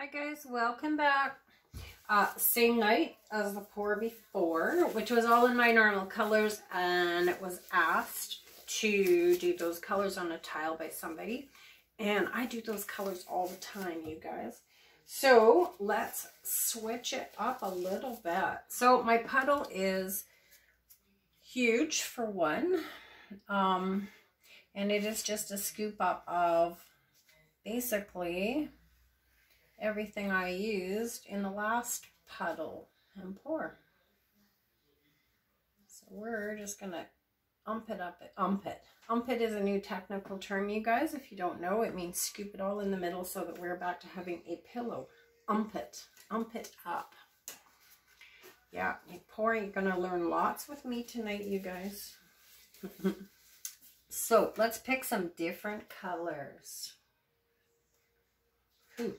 Hi guys, welcome back. Uh, same night as the pour before, which was all in my normal colors and it was asked to do those colors on a tile by somebody. And I do those colors all the time, you guys. So let's switch it up a little bit. So my puddle is huge for one. Um, and it is just a scoop up of basically everything I used in the last puddle and pour. So we're just going to ump it up. Ump it. Ump it is a new technical term, you guys. If you don't know, it means scoop it all in the middle so that we're back to having a pillow. Ump it. Ump it up. Yeah, you pour, you're going to learn lots with me tonight, you guys. so let's pick some different colors. Ooh.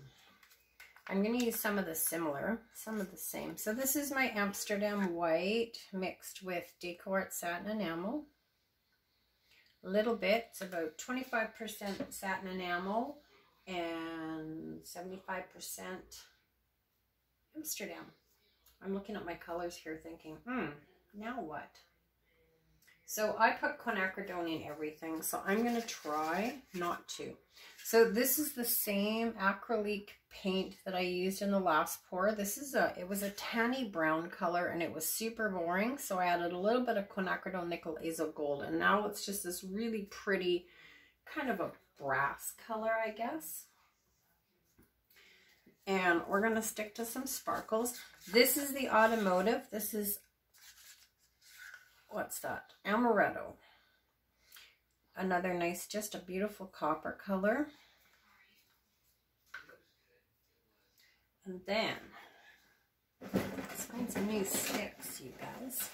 I'm going to use some of the similar, some of the same. So this is my Amsterdam White mixed with Decor Satin Enamel. A little bit, it's about 25% satin enamel and 75% Amsterdam. I'm looking at my colors here thinking, hmm, now what? So I put quinacridone in everything, so I'm going to try not to. So this is the same acrylic paint that I used in the last pour. This is a, it was a tanny brown color and it was super boring. So I added a little bit of quinacridone nickel azo gold and now it's just this really pretty kind of a brass color, I guess. And we're going to stick to some sparkles. This is the automotive. This is what's that? Amaretto. Another nice, just a beautiful copper color. And then, let's find some new sticks, you guys.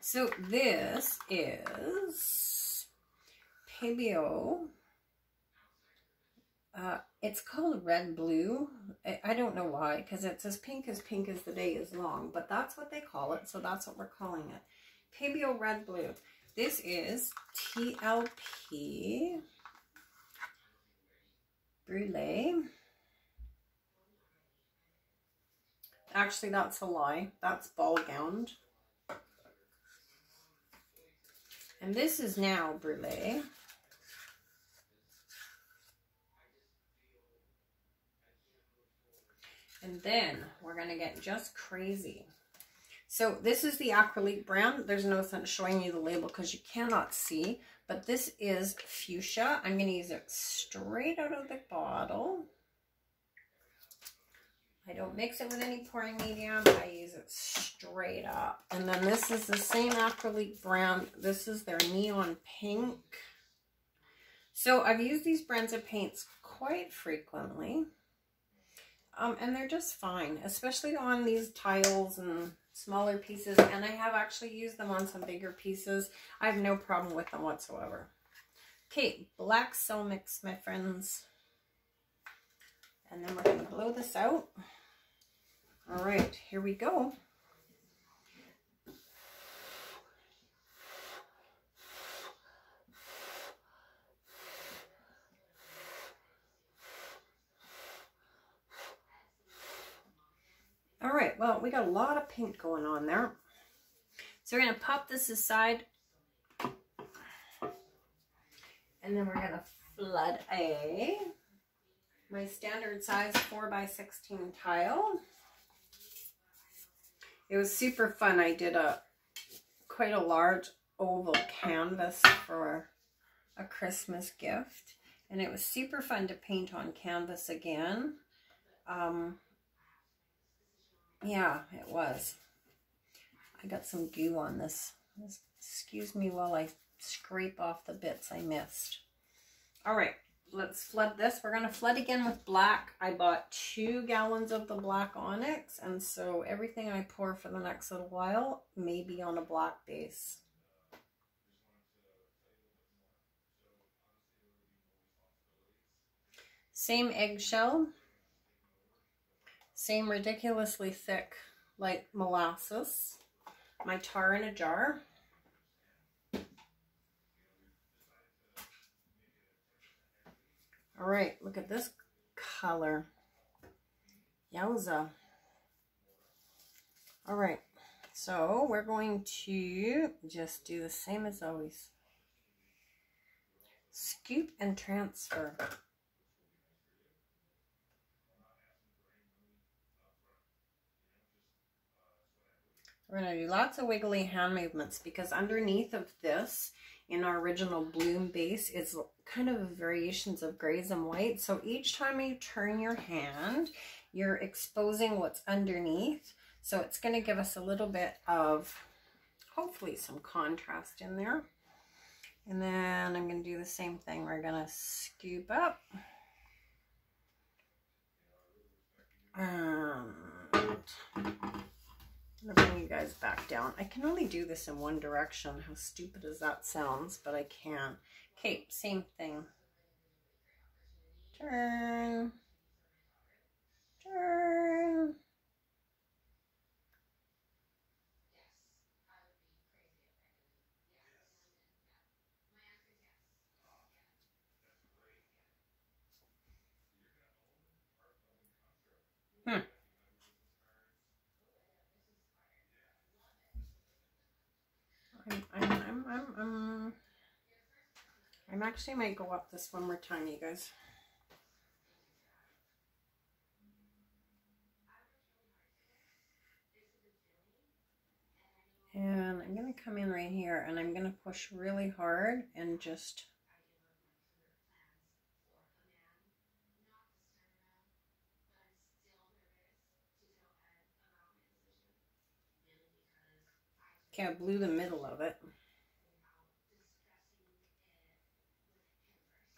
So this is Pebeo uh, it's called red blue. I, don't know why, because it's as pink as pink as the day is long, but that's what they call it, so that's what we're calling it. Pebeo red blue. This is TLP Brulee. Actually, that's a lie. That's ball gowned. And this is now Brulee. And then we're going to get just crazy. So this is the Acryliqe brand. There's no sense showing you the label because you cannot see. But this is fuchsia. I'm going to use it straight out of the bottle. I don't mix it with any pouring medium. I use it straight up. And then this is the same Acryliqe brand. This is their neon pink. So I've used these brands of paints quite frequently. Um, and they're just fine, especially on these tiles and smaller pieces. And I have actually used them on some bigger pieces. I have no problem with them whatsoever. Okay, black cell mix, my friends. And then we're going to blow this out. All right, here we go. All right, well, we got a lot of pink going on there. So we're going to pop this aside. And then we're going to flood a, my standard size 4 by 16 tile. It was super fun. I did a quite a large oval canvas for a Christmas gift. And it was super fun to paint on canvas again. Um, yeah, it was. I got some goo on this. Excuse me while I scrape off the bits I missed. All right, let's flood this. We're going to flood again with black. I bought two gallons of the black onyx, and so everything I pour for the next little while may be on a black base. Same eggshell. Same ridiculously thick, like molasses. My tar in a jar. All right, look at this color. Yowza. All right, so we're going to just do the same as always. Scoop and transfer. We're going to do lots of wiggly hand movements because underneath of this, in our original bloom base, is kind of variations of grays and whites. So each time you turn your hand, you're exposing what's underneath. So it's going to give us a little bit of, hopefully some contrast in there. And then I'm going to do the same thing. We're going to scoop up. And I'm gonna bring you guys back down. I can only do this in one direction. How stupid as that sounds, but I can. Okay, same thing. Turn. Turn. Hmm. I'm, I'm, I'm, I'm, I'm, actually might go up this one more time, you guys. And I'm going to come in right here and I'm going to push really hard and just I blew the middle of it.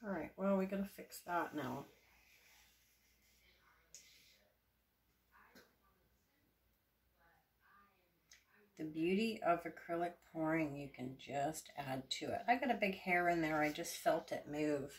All right, well, we're going to fix that now. The beauty of acrylic pouring, you can just add to it. I got a big hair in there. I just felt it move.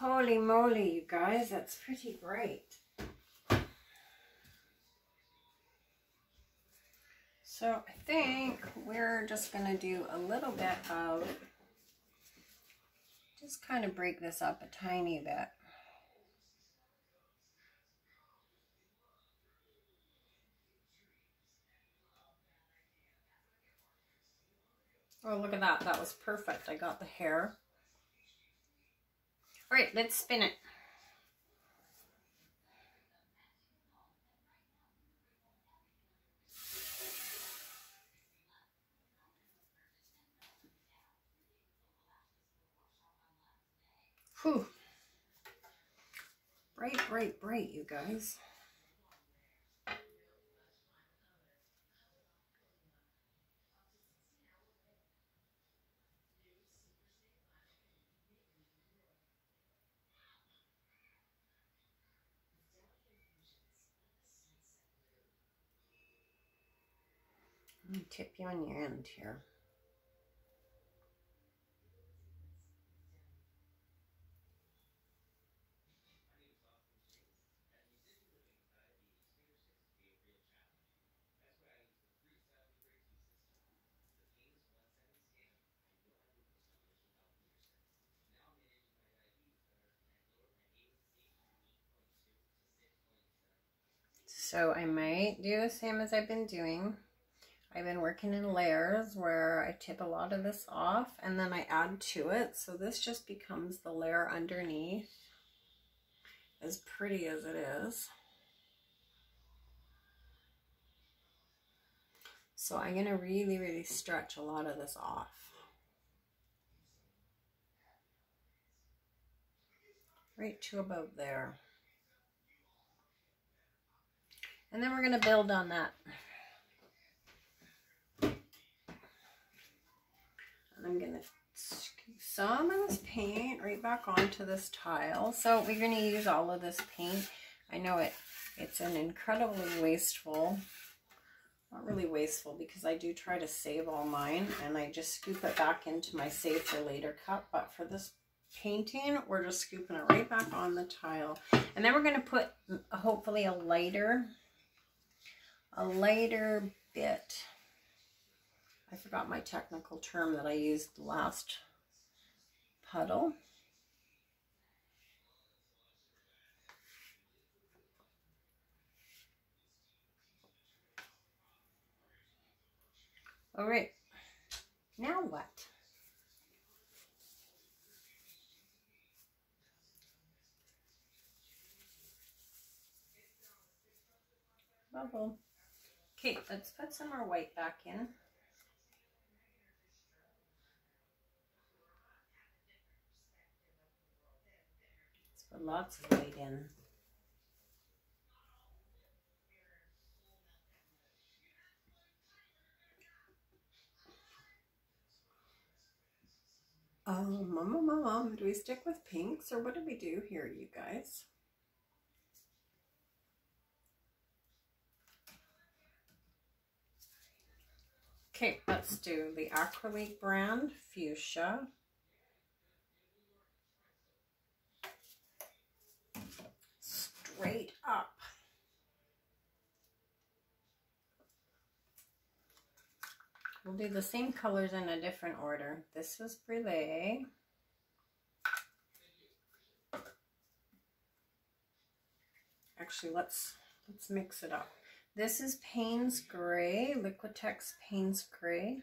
Holy moly, you guys, that's pretty great. So I think we're just going to do a little bit of, just kind of break this up a tiny bit. Oh, look at that. That was perfect. I got the hair. All right, let's spin it. Whew. Bright, bright, bright, you guys. Tip you on your end here. So I might do the same as I've been doing. I've been working in layers where I tip a lot of this off and then I add to it. So this just becomes the layer underneath as pretty as it is. So I'm going to really, really stretch a lot of this off. Right to about there. And then we're going to build on that. And I'm going to some of this paint right back onto this tile. So we're going to use all of this paint. I know it it's an incredibly wasteful, not really wasteful because I do try to save all mine and I just scoop it back into my save for later cup. But for this painting, we're just scooping it right back on the tile. And then we're going to put hopefully a lighter, a lighter bit. I forgot my technical term that I used last puddle. All right, now what? Bubble. Okay, let's put some more white back in. Lots of white in. Oh, mama, mama, do we stick with pinks or what do we do here, you guys? Okay, let's do the Acryliqe brand Fuchsia. Straight up. We'll do the same colors in a different order. This was Brûlée. Actually, let's let's mix it up. This is Payne's Gray, Liquitex Payne's Gray.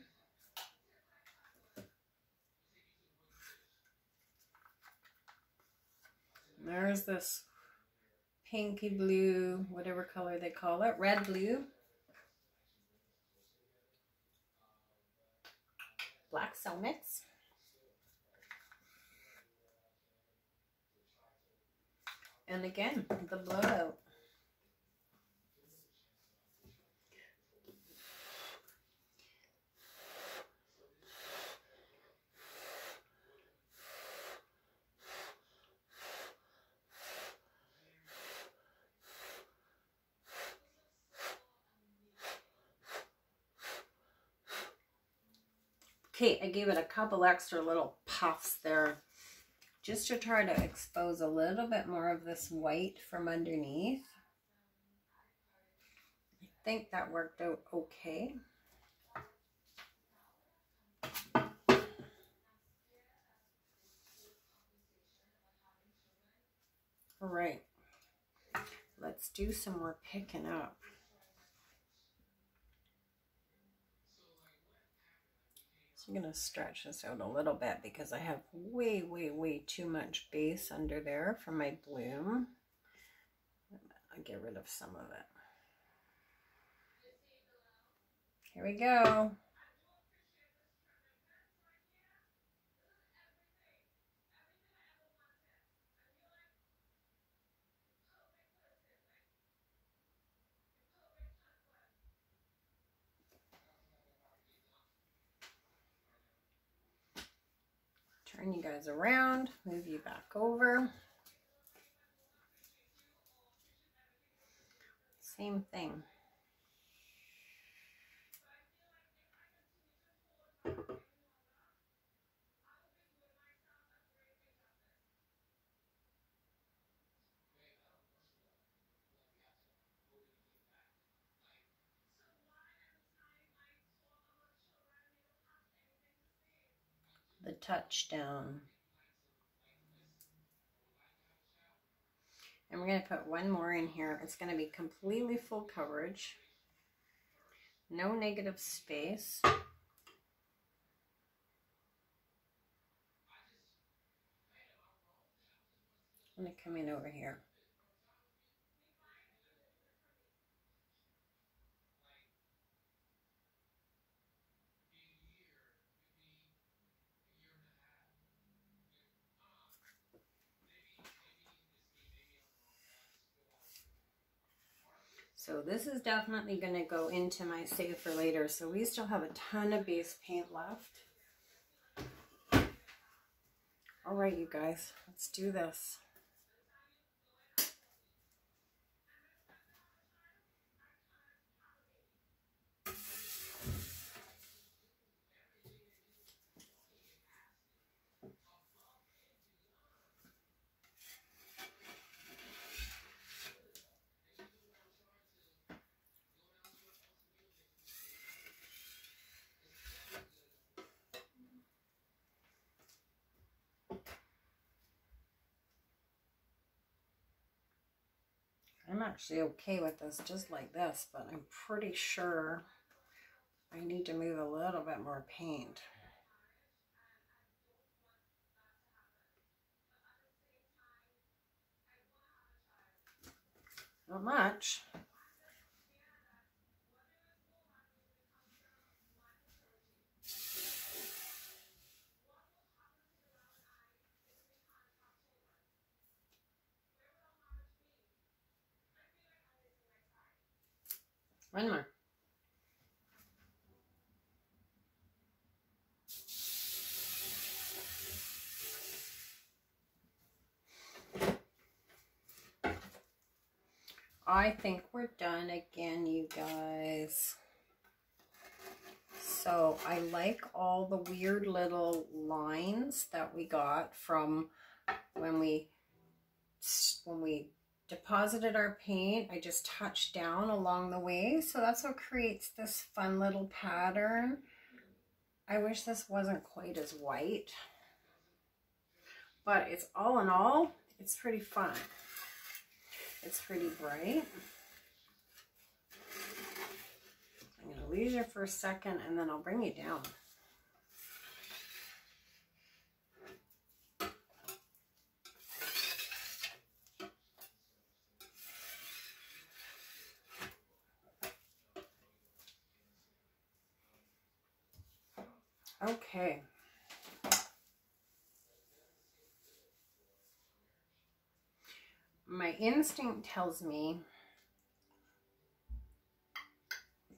There's this pinky blue, whatever color they call it, red blue. black cell mix. And again, the blowout. Okay, I gave it a couple extra little puffs there just to try to expose a little bit more of this white from underneath. I think that worked out okay. All right, let's do some more picking up. I'm going to stretch this out a little bit because I have way, way, way too much base under there for my bloom. I'll get rid of some of it. Here we go. Turn you guys around, move you back over. Same thing. Touchdown. And we're going to put one more in here. It's going to be completely full coverage. No negative space. I'm going to come in over here. So this is definitely going to go into my save for later. So we still have a ton of base paint left. All right, you guys, let's do this. I'm actually okay with this just like this, but I'm pretty sure I need to move a little bit more paint. Not much. One more. I think we're done again, you guys. So I like all the weird little lines that we got from when we when we deposited our paint. I just touched down along the way. So that's what creates this fun little pattern. I wish this wasn't quite as white. But it's all in all, it's pretty fun. It's pretty bright. I'm to leave you for a second and then I'll bring you down. Okay. My instinct tells me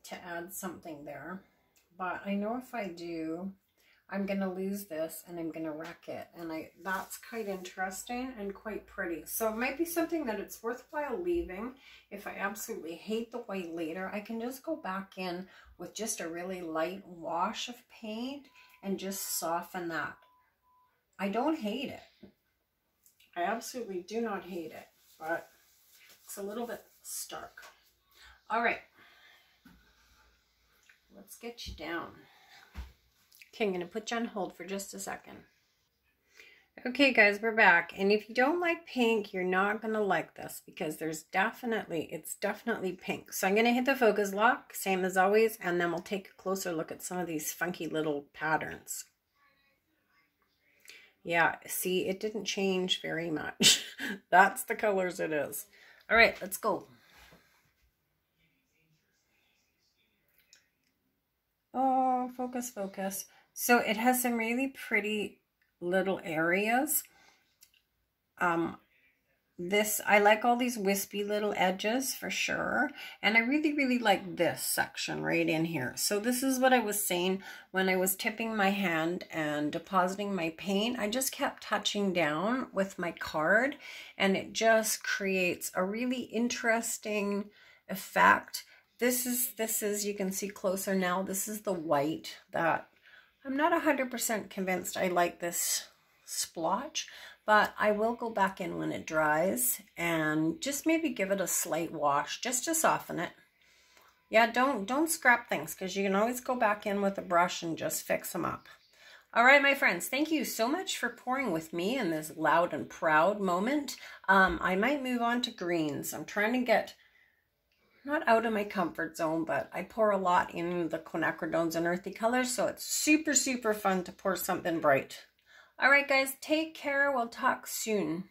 to add something there, but I know if I do, I'm going to lose this and I'm going to wreck it. And I that's quite interesting and quite pretty. So it might be something that it's worthwhile leaving. If I absolutely hate the white later, I can just go back in with just a really light wash of paint and just soften that. I don't hate it. I absolutely do not hate it, but it's a little bit stark. All right, let's get you down. Okay, I'm going to put you on hold for just a second. Okay, guys, we're back. And if you don't like pink, you're not going to like this because there's definitely, it's definitely pink. So I'm going to hit the focus lock, same as always, and then we'll take a closer look at some of these funky little patterns. Yeah, see, it didn't change very much. That's the colors it is. All right, let's go. Oh, focus, focus. So it has some really pretty little areas. Um, this, I like all these wispy little edges for sure. And I really, really like this section right in here. So this is what I was saying when I was tipping my hand and depositing my paint. I just kept touching down with my card and it just creates a really interesting effect. This is, this is, you can see closer now, this is the white that I'm not 100% convinced I like this splotch, but I will go back in when it dries and just maybe give it a slight wash just to soften it. Yeah, don't, don't scrap things because you can always go back in with a brush and just fix them up. All right, my friends, thank you so much for pouring with me in this loud and proud moment. Um, I might move on to greens. I'm trying to get not out of my comfort zone, but I pour a lot in the quinacridones and earthy colors, so it's super, super fun to pour something bright. All right, guys, take care. We'll talk soon.